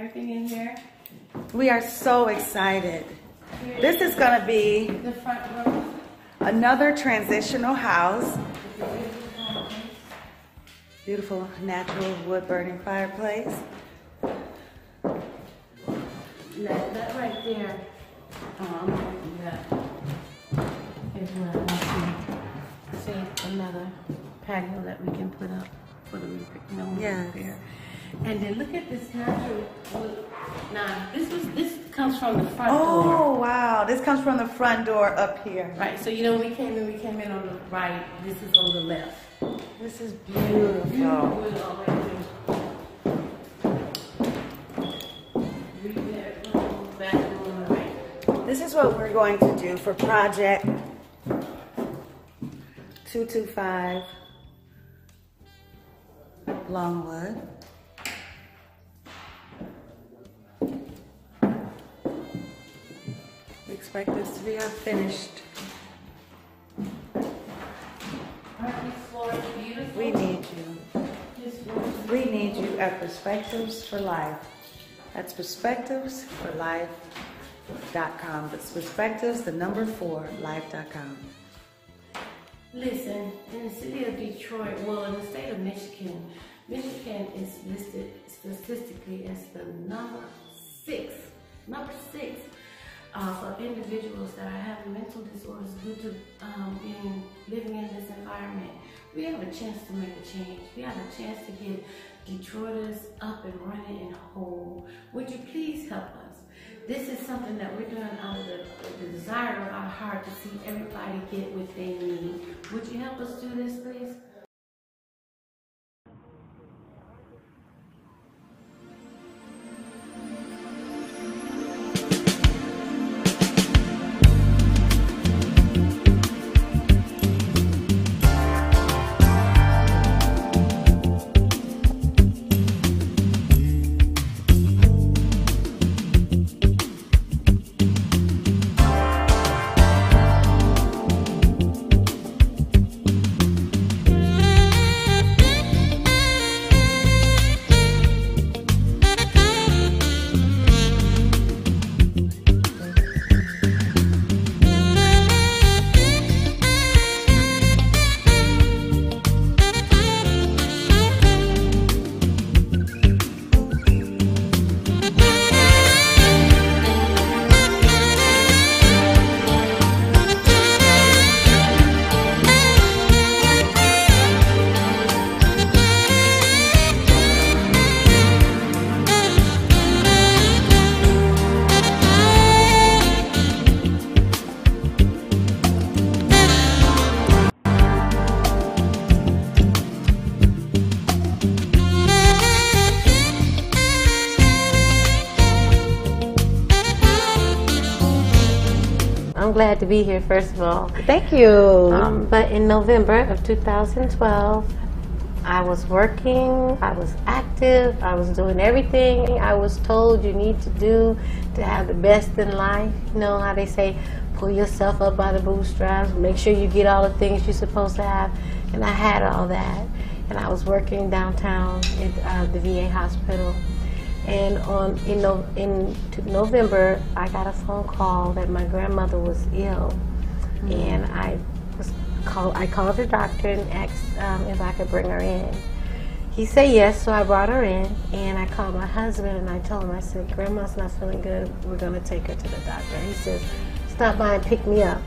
Everything in here. We are so excited. This is going to be The front room. another transitional house. Beautiful natural wood burning fireplace. That, that right there. Um, that is where I see, see another patio that we can put up for the. No Yeah. repair. And then look at this natural wood. Now, this was this comes from the front oh, door. Oh, wow. This comes from the front door up here. Right, so you know when we came in, we came in on the right. This is on the left. This is beautiful. Wood all the way through. Three bedroom, bathroom on the right. This is what we're going to do for project 225 Longwood. Expect this to be beautiful? We need you. We need you at Perspectives for Life. That's perspectivesforlife.com. That's perspectives, the number four, life.com. Listen, in the city of Detroit, well, in the state of Michigan, Michigan is listed statistically as the number six, number six uh, for individuals that are having mental disorders due to um, being living in this environment. We have a chance to make a change. We have a chance to get Detroiters up and running and whole. Would you please help us? This is something that we're doing out of the, the desire of our heart to see everybody get what they need. Would you help us do this, please? Glad to be here, first of all. Thank you. Um, but in November of 2012, I was working, I was active, I was doing everything I was told you need to do to have the best in life. You know how they say, pull yourself up by the bootstraps, make sure you get all the things you're supposed to have. And I had all that. And I was working downtown at uh, the VA hospital. And on in, no, in to November, I got a phone call that my grandmother was ill, and I was called. I called the doctor and asked um, if I could bring her in. He said yes, so I brought her in, and I called my husband and I told him I said, "Grandma's not feeling good. We're gonna take her to the doctor." He says, "Stop by and pick me up."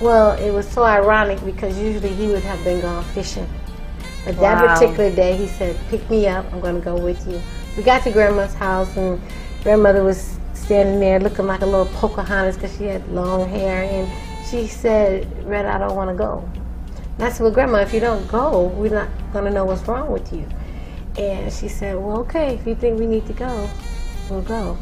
Well, it was so ironic because usually he would have been gone fishing. But that Wow. particular day, he said, "Pick me up. I'm going to go with you." We got to Grandma's house, and Grandmother was standing there looking like a little Pocahontas because she had long hair, and she said, "Red, I don't want to go." And I said, "Well, Grandma, if you don't go, we're not going to know what's wrong with you." And she said, "Well, okay. If you think we need to go, we'll go."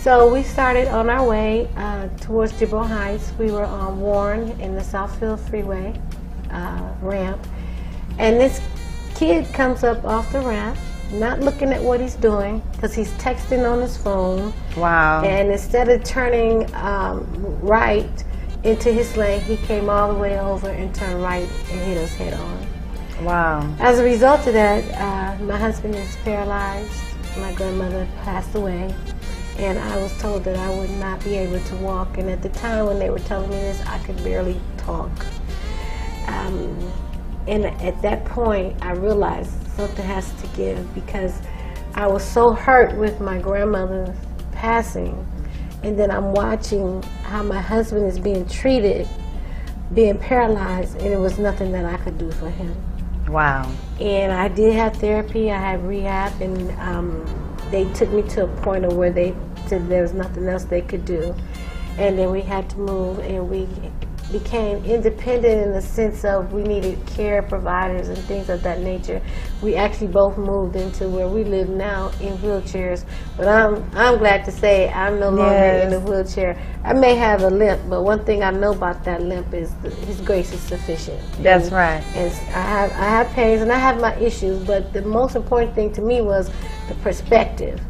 So we started on our way uh, towards Gibbo Heights. We were on Warren in the Southfield Freeway uh, ramp, and this kid comes up off the ramp, not looking at what he's doing because he's texting on his phone. Wow. And instead of turning um, right into his lane, he came all the way over and turned right and hit us head on. wow. As a result of that, uh, my husband is paralyzed my grandmother passed away, and I was told that I would not be able to walk. And at the time when they were telling me this, I could barely talk. Um, and at that point, I realized something has to give because I was so hurt with my grandmother passing. And then I'm watching how my husband is being treated, being paralyzed, and it was nothing that I could do for him. Wow. And I did have therapy, I had rehab, and um, they took me to a point of where they said there was nothing else they could do. And then we had to move, and we became independent in the sense of we needed care providers and things of that nature. We actually both moved into where we live now in wheelchairs. But I'm I'm glad to say I'm no longer Yes. in a wheelchair. I may have a limp, but one thing I know about that limp is that His grace is sufficient. That's And- right. and I have I have pains and I have my issues, but the most important thing to me was the perspective.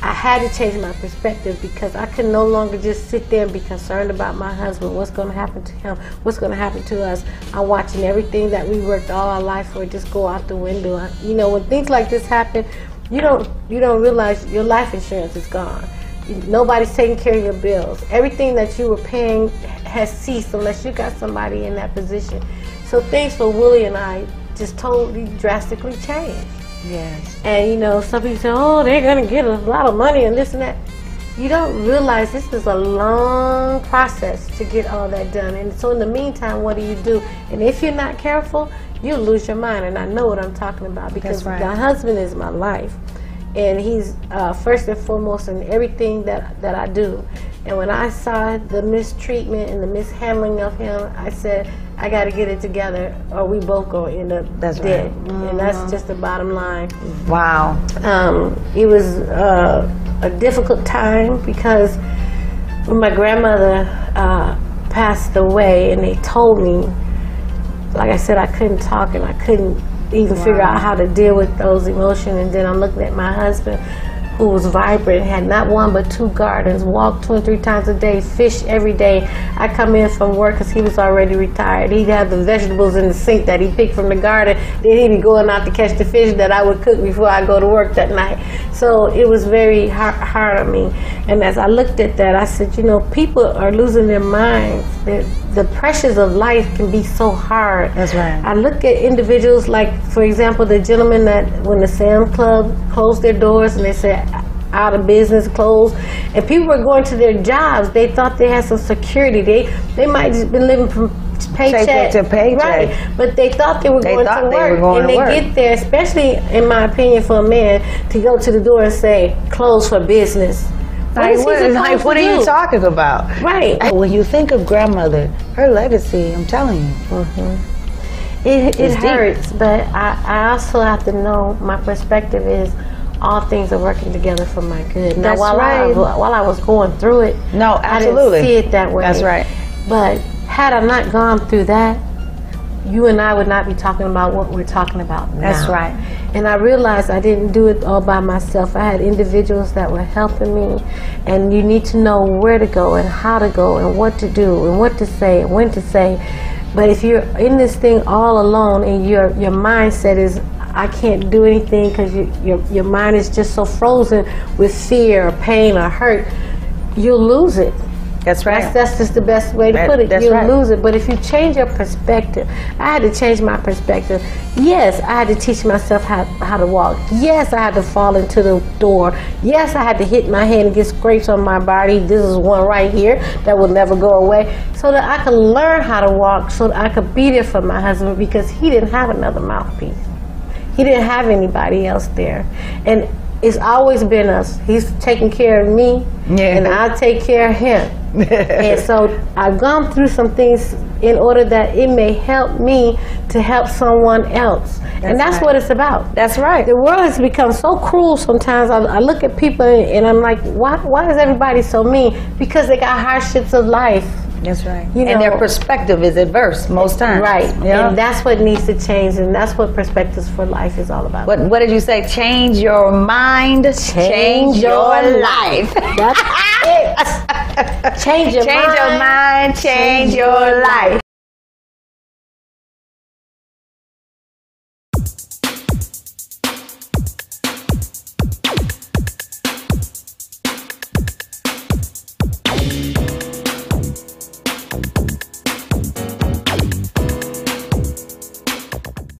I had to change my perspective because I could no longer just sit there and be concerned about my husband, what's going to happen to him, what's going to happen to us. I'm watching everything that we worked all our life for just go out the window. I- You know, when things like this happen, you don't you don't realize your life insurance is gone. Nobody's taking care of your bills. Everything that you were paying has ceased unless you got somebody in that position. So things for Willie and I just totally drastically changed. Yes. And you know, some people say, "Oh, they're gonna get a lot of money and this and that." You don't realize this is a long process to get all that done. And so, in the meantime, what do you do? And if you're not careful, you'll lose your mind. And I know what I'm talking about because right. my husband is my life, and he's uh, first and foremost in everything that that I do. And when I saw the mistreatment and the mishandling of him, I said, "I got to get it together, or we both gonna end up That's dead." right. And that's just the bottom line. Wow. Um, it was uh, a difficult time because when my grandmother uh, passed away, and they told me, like I said, I couldn't talk and I couldn't even figure out how to deal with those emotions. And then I'm looking at my husband, who was vibrant, had not one but two gardens, walked two and three times a day, fish every day. I come in from work because he was already retired. He'd have the vegetables in the sink that he picked from the garden. Then he'd be going out to catch the fish that I would cook before I go to work that night. So it was very hard, hard on me. And as I looked at that, I said, you know, people are losing their minds. The, the pressures of life can be so hard. That's right. I look at individuals like, for example, the gentleman that when the Sam Club closed their doors and they said out of business, closed, and people were going to their jobs. They thought they had some security. They they might just been living from paycheck to paycheck. right? But they thought they were They going to they work, were going and to they work. get there, especially in my opinion, for a man to go to the door and say closed for business. Like, what, like, what are you talking about? Right. When you think of grandmother, her legacy, I'm telling you. Mm-hmm. It, it It's deep. hurts, but I, I also have to know my perspective is all things are working together for my good. Now, That's while I right. while I was going through it, No, absolutely, I didn't see it that way. That's right. But had I not gone through that, you and I would not be talking about what we're talking about now. That's right. And I realized I didn't do it all by myself. I had individuals that were helping me, and you need to know where to go and how to go and what to do and what to say and when to say. But if you're in this thing all alone and your your mindset is I can't do anything because you, your your mind is just so frozen with fear or pain or hurt, you'll lose it. That's right. That's, that's just the best way to That- put it. You'll right. lose it. But if you change your perspective, I had to change my perspective. Yes, I had to teach myself how, how to walk. Yes, I had to fall into the door. Yes, I had to hit my head and get scrapes on my body. This is one right here that will never go away. So that I could learn how to walk, so that I could be there for my husband because he didn't have another mouthpiece. He didn't have anybody else there. And it's always been us. He's taking care of me, Yeah. and I take care of him. and so I've gone through some things in order that it may help me to help someone else. and that's right. what it's about. That's right. The world has become so cruel sometimes. I, I look at people and I'm like, why, why is everybody so mean? Because they got hardships of life. That's right. You and their perspective is adverse most times. Right. Yeah. And that's what needs to change. And that's what Perspectives for Life is all about. what, what did you say? Change your mind, change, your, life. That's it. Change your change mind. your mind, change your life.